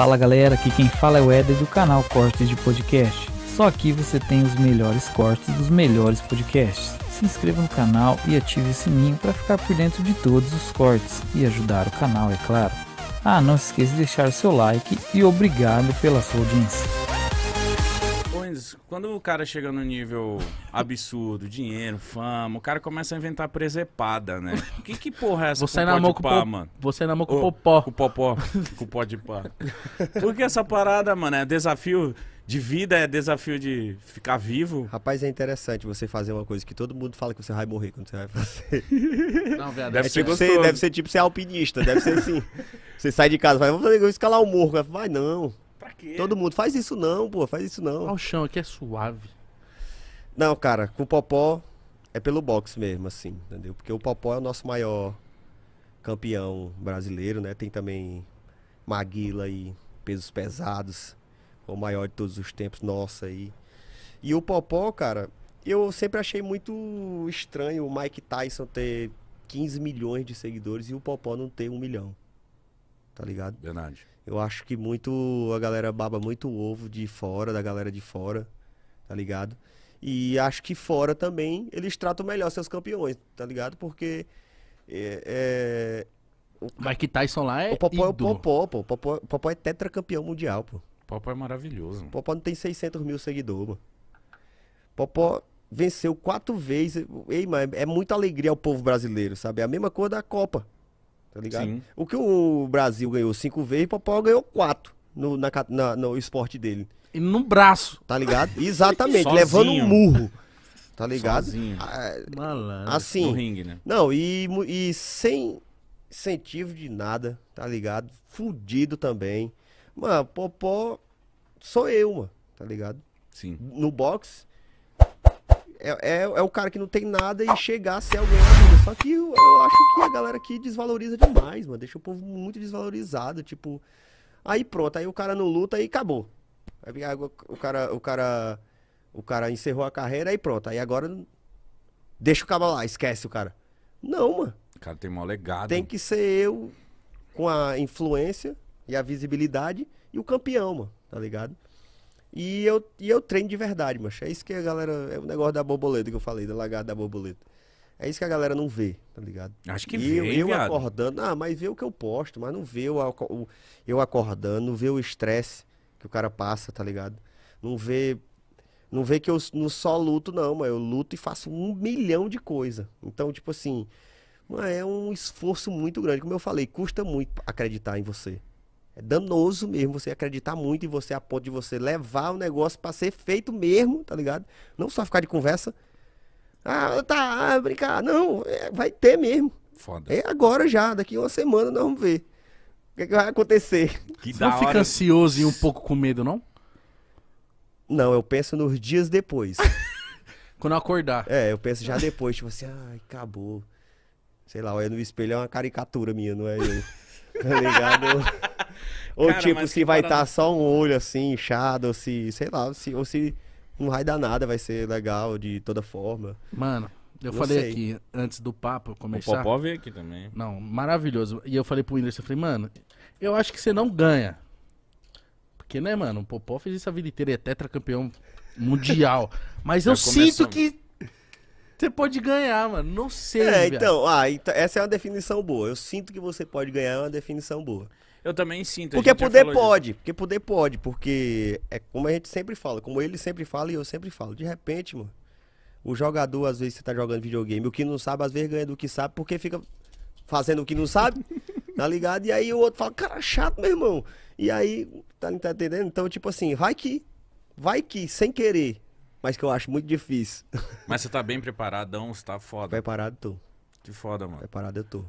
Fala galera, aqui quem fala é o Éder do canal Cortes de Podcast. Só aqui você tem os melhores cortes dos melhores podcasts. Se inscreva no canal e ative o sininho para ficar por dentro de todos os cortes e ajudar o canal, é claro. Ah, não se esqueça de deixar o seu like e obrigado pela sua audiência. Quando o cara chega no nível absurdo, dinheiro, fama, o cara começa a inventar presepada, né? Que, que porra é essa Você com namorou pó com de o pá, po- mano? Você namorou com o Popó. Com o popó, com o pó de pá. Por que essa parada, mano? É desafio de vida, é desafio de ficar vivo? Rapaz, é interessante você fazer uma coisa que todo mundo fala que você vai morrer quando você vai fazer. Não, viado. Deve é ser tipo ser, deve ser tipo ser alpinista, deve ser assim. Você sai de casa, vai, vamos escalar o morro. Vai, não. Pra quê? Todo mundo faz isso não, pô, faz isso não. Olha o chão aqui é suave. Não, cara, com o Popó é pelo boxe mesmo, assim, entendeu? Porque o Popó é o nosso maior campeão brasileiro, né? Tem também Maguila e pesos pesados, o maior de todos os tempos, nossa aí. E o Popó, cara, eu sempre achei muito estranho o Mike Tyson ter 15 milhões de seguidores e o Popó não ter um milhão. Tá ligado? Verdade. Eu acho que muito a galera baba muito o ovo de fora, da galera de fora, tá ligado? E acho que fora também eles tratam melhor seus campeões, tá ligado? Porque é, Mike Tyson lá é, é o Popó é o ídolo. Popó, pô. O Popó, o Popó é tetracampeão mundial, pô. Popó é maravilhoso. O mano. Popó não tem 600 mil seguidores, mano. Popó venceu quatro vezes. Ei, mano, é muita alegria ao povo brasileiro, sabe? É a mesma coisa da Copa, tá ligado? Sim. O que o Brasil ganhou cinco vezes, o Popó ganhou quatro no, na na- no esporte dele. E no braço. Tá ligado? Exatamente, levando um murro. Tá ligado? Sozinho. Ah, Malandro. No Assim, ringue, né? não, e, e sem incentivo de nada, tá ligado? Fudido também. Mano, Popó sou eu, mano, tá ligado? Sim. No boxe, é, é, é o cara que não tem nada e chegar a ser alguém na vida. Só que eu, eu acho que a galera aqui desvaloriza demais, mano. Deixa o povo muito desvalorizado, tipo... Aí pronto, aí o cara não luta e acabou. Aí o cara, o cara, o cara encerrou a carreira e pronto. Aí agora deixa o cara lá, esquece o cara. Não, mano. O cara tem mó legado. Tem que ser eu com a influência e a visibilidade e o campeão, mano, tá ligado? E eu, e eu treino de verdade, macho. É isso que a galera. É o negócio da borboleta que eu falei, da lagarta da borboleta. É isso que a galera não vê, tá ligado? Acho que E eu, vem, eu viado. acordando. Ah, mas vê o que eu posto, mas não vê o, o- eu acordando, não vê o estresse que o cara passa, tá ligado? Não vê. Não vê que eu não só luto, não, mas eu luto e faço um milhão de coisa. Então, tipo assim, é um esforço muito grande. Como eu falei, custa muito acreditar em você. É danoso mesmo você acreditar muito em você a ponto de você levar o negócio pra ser feito mesmo, tá ligado? Não só ficar de conversa. Ah, tá, ah, brincar. Não, é, vai ter mesmo. Foda. É agora já, daqui uma semana nós vamos ver. O que, é que vai acontecer? Que Você não fica hora. ansioso e um pouco com medo, não? Não, eu penso nos dias depois. Quando eu acordar. É, eu penso já depois, tipo assim, ai, acabou. Sei lá, olha no espelho é uma caricatura minha, não é eu. Tá ligado? Ou Cara, tipo, se vai parada- estar só um olho assim, inchado, ou se, sei lá, se, ou se não vai dar nada, vai ser legal de toda forma. Mano, eu Não falei sei. aqui, antes do papo O começar. Popó veio aqui também. Não, maravilhoso. E eu falei pro Whindersson, eu falei, mano, eu acho que você não ganha. Porque, né, mano, o Popó fez isso a vida inteira, ele é tetracampeão mundial. Mas eu sinto que você pode ganhar, mano. Não sei, É, então, ah, então, essa é uma definição boa. Eu sinto que você pode ganhar é uma definição boa. Eu também sinto. Porque poder pode, porque poder pode, porque é como a gente sempre fala, como ele sempre fala e eu sempre falo. De repente, mano, o jogador, às vezes, você tá jogando videogame, o que não sabe, às vezes ganha do que sabe, porque fica fazendo o que não sabe, tá ligado? E aí o outro fala, cara, chato, meu irmão. E aí, tá, tá entendendo? Então, tipo assim, vai que, vai que, sem querer, mas que eu acho muito difícil. Mas você tá bem preparadão, você tá foda. Preparado, tô. Que foda, mano. Preparado, eu tô.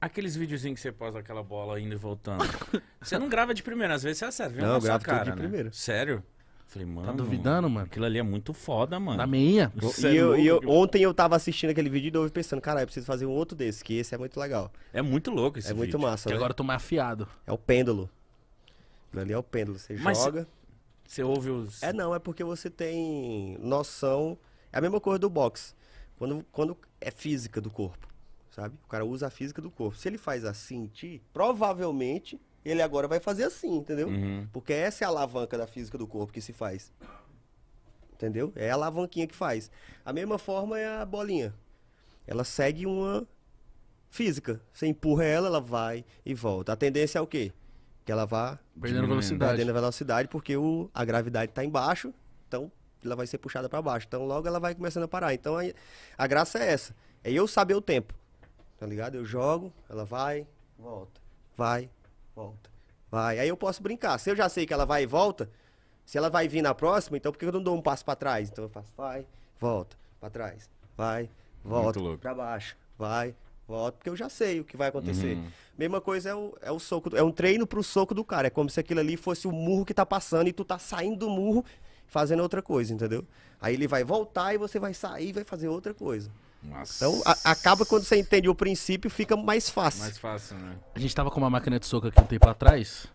Aqueles videozinhos que você posa aquela bola indo e voltando. você não grava de primeira, às vezes você acerta. Vem Não, eu gravo cara, de né? primeira. Sério? Falei, mano. Tá duvidando, mano? Aquilo ali é muito foda, mano. Na meinha? Você E é eu, e eu- ontem eu tava assistindo aquele vídeo e eu pensando, cara, eu preciso fazer um outro desse, que esse é muito legal. É muito louco esse é muito vídeo. massa, Que né? agora eu tô mais afiado. É o pêndulo. Aquilo ali é o pêndulo. Você Mas joga. Você ouve os. É não, é porque você tem noção. É a mesma coisa do boxe. Quando, quando é física do corpo, sabe? O cara usa a física do corpo. Se ele faz assim em ti, provavelmente ele agora vai fazer assim, entendeu? Uhum. Porque essa é a alavanca da física do corpo que se faz. Entendeu? É a alavanquinha que faz. A mesma forma é a bolinha. Ela segue uma física. Você empurra ela, ela vai e volta. A tendência é o quê? Que ela vá Perdendo velocidade. perdendo a velocidade porque o, a gravidade está embaixo, então ela vai ser puxada para baixo. Então logo ela vai começando a parar. Então aí, a graça é essa. É eu saber o tempo. Tá ligado? Eu jogo, ela vai, volta. Vai, volta. Vai. Aí eu posso brincar. Se eu já sei que ela vai e volta, se ela vai vir na próxima, então por que eu não dou um passo para trás? Então eu faço vai, volta, para trás. Vai, volta, para baixo. Vai, volta, porque eu já sei o que vai acontecer. Uhum. Mesma coisa é o, é o soco, é um treino pro soco do cara. É como se aquilo ali fosse o murro que tá passando e tu tá saindo do murro fazendo outra coisa, entendeu? Aí ele vai voltar e você vai sair e vai fazer outra coisa. Nossa. Então a- acaba quando você entende o princípio, fica mais fácil. Mais fácil, né? A gente tava com uma máquina de soco aqui um tempo atrás.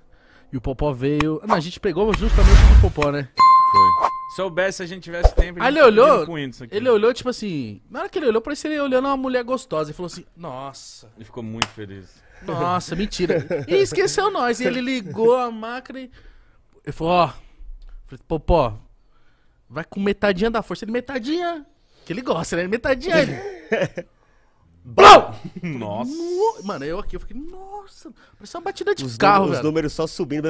E o Popó veio. Não, a gente pegou justamente do Popó, né? Foi. Soubesse se a gente tivesse tempo. a gente ele olhou, com isso aqui. Ele olhou, tipo assim. Na hora que ele olhou, parecia ele olhando uma mulher gostosa. E falou assim: Nossa, Ele ficou muito feliz. nossa, mentira. E esqueceu nós. E ele ligou a máquina e. Ele falou: Ó. Falei, Popó, vai com metadinha da força. Ele, metadinha. Que ele gosta, né? Metadinha. Ele. Blau! Nossa. No- Mano, eu aqui, eu fiquei, nossa, parecia uma batida de Os, carro, números, os velho. números só subindo.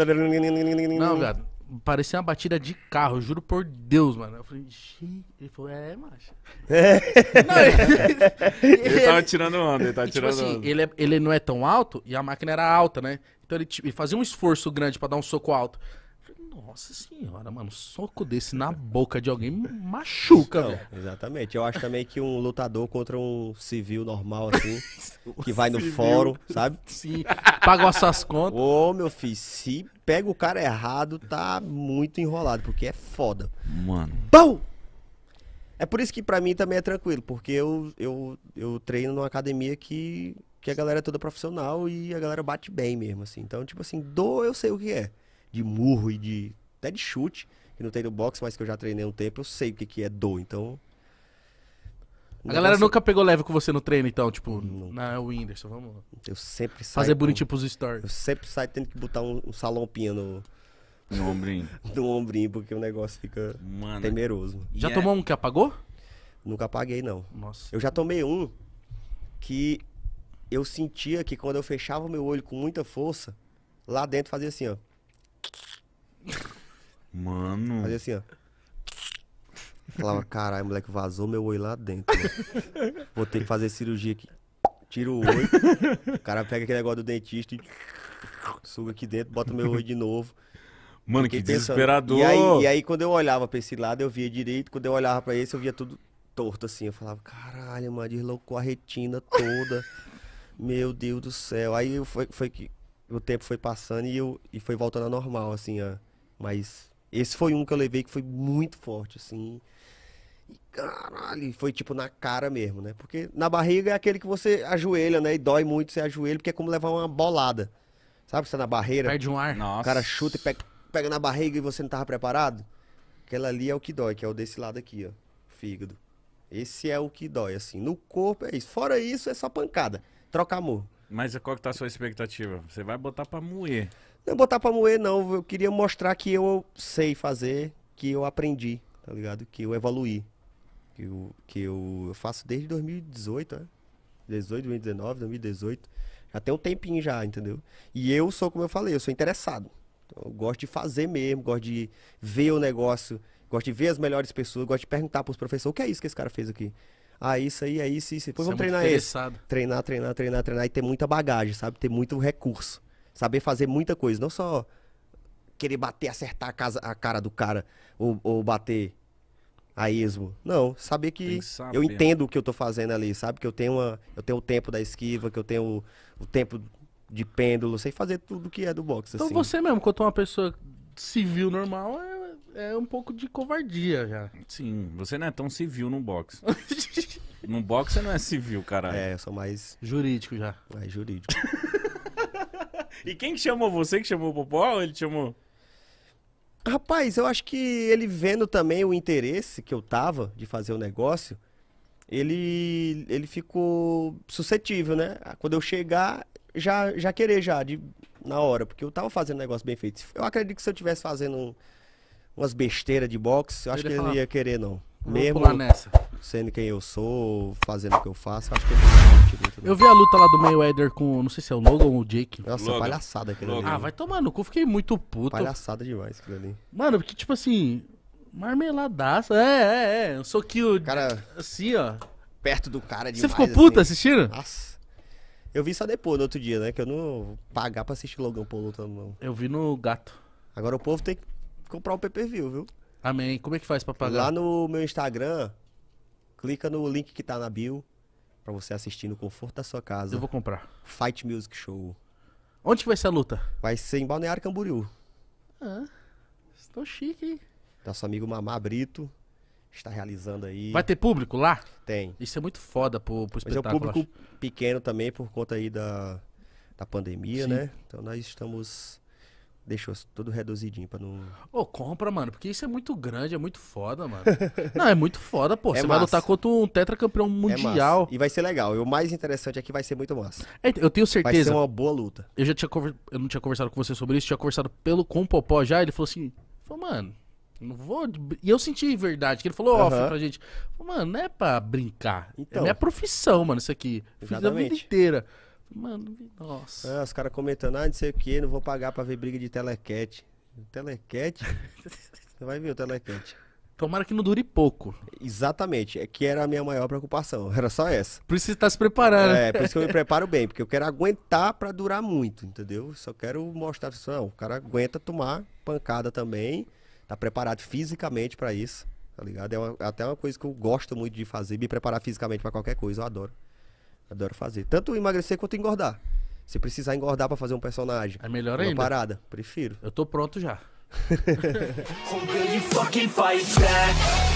Não, velho, parecia uma batida de carro, juro por Deus, mano. Eu falei, gente, ele falou, é, macho. Não, ele, Ele tava tirando onda, ele tava e, tipo tirando assim, onda. ele, é- ele não é tão alto e a máquina era alta, né? Então ele, tipo, ele fazia um esforço grande pra dar um soco alto. Nossa senhora, mano, um soco desse na boca de alguém machuca, Não, velho. exatamente. Eu acho também que um lutador contra um civil normal, assim, que vai no fórum, sabe? Sim, pagam as suas contas. Ô, meu filho, se pega o cara errado, tá muito enrolado, porque é foda. Mano. Pão! É por isso que pra mim também é tranquilo, porque eu, eu, eu treino numa academia que, que a galera é toda profissional e a galera bate bem mesmo, assim. Então, tipo assim, dor eu sei o que é. De murro e de. até de chute, que não tem no boxe, mas que eu já treinei um tempo, eu sei o que, que é dor. Então. A galera nunca pegou leve com você no treino, então, tipo, Nunca. na Whindersson, vamos Eu sempre saio. fazer com- bonitinho pros stories. Eu sempre saio tendo que botar um, um salompinho no, No ombrinho. no ombrinho, porque o negócio fica Mano. temeroso. Já E é- tomou um que apagou? Nunca apaguei, não. Nossa. Eu já tomei um que eu sentia que quando eu fechava o meu olho com muita força, lá dentro fazia assim, ó. Mano. Fazia assim, ó. Falava, caralho, moleque, vazou meu olho lá dentro. mano. Vou ter que fazer cirurgia aqui. Tira o olho. O cara pega aquele negócio do dentista e suga aqui dentro, bota meu olho de novo. Mano, que pensando. desesperador. E aí, e aí, quando eu olhava pra esse lado, eu via direito. Quando eu olhava pra esse, eu via tudo torto assim. Eu falava, caralho, mano, deslocou a retina toda. Meu Deus do céu. Aí foi, foi que o tempo foi passando e, eu, e foi voltando ao normal, assim, ó. Mas esse foi um que eu levei que foi muito forte, assim. E caralho, foi tipo na cara mesmo, né? Porque na barriga é aquele que você ajoelha, né? E dói muito você ajoelha, porque é como levar uma bolada. Sabe? Você tá na barreira. Perde um ar. Nossa. O cara chuta e pega, pega na barriga e você não tava preparado. Aquela ali é o que dói, que é o desse lado aqui, ó. Fígado. Esse é o que dói, assim. No corpo é isso. Fora isso, é só pancada. Troca amor. Mas qual que tá a sua expectativa? Você vai botar pra moer. Não botar pra moer, não. Eu queria mostrar que eu sei fazer, que eu aprendi, tá ligado? Que eu evoluí. Que eu, que eu faço desde 2018, né? 18, 2019, 2018. Já tem um tempinho já, entendeu? E eu sou, como eu falei, eu sou interessado. Então, eu gosto de fazer mesmo, gosto de ver o negócio, gosto de ver as melhores pessoas, gosto de perguntar pros professores, o que é isso que esse cara fez aqui? Ah, isso aí, é isso, isso. Depois Você é vamos muito treinar esse treinar, treinar, treinar, treinar e ter muita bagagem, sabe? Ter muito recurso. Saber fazer muita coisa. Não só querer bater, acertar a, casa, a cara do cara ou, ou bater a esmo. Não, saber que que saber. eu entendo o que eu tô fazendo ali, sabe? Que eu tenho, uma, eu tenho o tempo da esquiva, que eu tenho o, o tempo de pêndulo, sei fazer tudo que é do boxe, Então assim. você mesmo, quando é uma pessoa civil normal, é, é um pouco de covardia já. Sim, você não é tão civil no boxe. No boxe você não é civil, caralho. É, eu sou mais, Jurídico já. mais jurídico. E quem que chamou você que chamou o Popó ou ele te chamou? Rapaz, eu acho que ele vendo também o interesse que eu tava de fazer o negócio, ele ele ficou suscetível, né? Quando eu chegar, já já querer já de na hora, porque eu tava fazendo um negócio bem feito. Eu acredito que se eu tivesse fazendo um- umas besteiras de boxe, eu acho que ele não ia querer, não. Vou Mesmo pular nessa. sendo quem eu sou, fazendo o que eu faço, eu acho que ele não ia muito, não. Eu vi a luta lá do Mayweather com, não sei se é o Logan ou o Jake. Nossa, Logan. palhaçada aquilo Logan. ali. Ah, vai tomar no cu, fiquei muito puto. Palhaçada demais aquilo ali. Mano, porque tipo assim, marmeladaça. É, é, é. Um soquinho Cara, assim, ó. perto do cara Você demais. ficou puto assim. assistindo? Nossa. Eu vi só depois, no outro dia, né? Que eu não vou pagar pra assistir Logan Paul lutando, não. Eu vi no gato. Agora o povo tem que comprar o pay-per-view, viu? Amém. Como é que faz pra pagar? Lá no meu Instagram, clica no link que tá na bio pra você assistir no conforto da sua casa. Eu vou comprar. Fight Music Show. Onde que vai ser a luta? Vai ser em Balneário Camboriú. Ah, estou chique, hein? Nosso amigo Mamá Brito está realizando aí. Vai ter público lá? Tem. Isso é muito foda pro, pro Mas é um espetáculo. público pequeno também por conta aí da, da pandemia, Sim. né? Então nós estamos. Deixou tudo reduzidinho pra não. Ô, compra, mano, porque isso é muito grande, é muito foda, mano. Não, é muito foda, pô. É Você vai massa. lutar contra um tetracampeão É mundial. massa. E vai ser legal. E o mais interessante é que vai ser muito massa. É, eu tenho Vai certeza. ser uma boa luta. Eu já tinha conver... eu não tinha conversado com você sobre isso, tinha conversado pelo com o Popó já, ele falou assim, falou, mano, não vou. de br-" E eu senti verdade, que ele falou off pra gente. Falou, mano, não é pra brincar. É Então. minha profissão, mano, isso aqui. Eu Fiz a vida inteira. Mano, nossa. Ah, os caras comentando, ah, não sei o que, não vou pagar pra ver briga de telequete. Telequete? Você vai ver o telequete. Tomara que não dure pouco. Exatamente, é que era a minha maior preocupação. Era só essa. Por isso você tá se preparando. É, por isso que eu me preparo bem, porque eu quero aguentar pra durar muito, entendeu? Só quero mostrar pra pessoa, não, o cara aguenta tomar pancada também, tá preparado fisicamente pra isso, tá ligado? É uma- é até uma coisa que eu gosto muito de fazer, me preparar fisicamente pra qualquer coisa, eu adoro. Adoro fazer. Tanto emagrecer quanto engordar. Se precisar engordar pra fazer um personagem, É melhor uma ainda. parada, prefiro. Eu tô pronto já.